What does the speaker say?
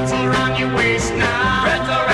tights around your waist now.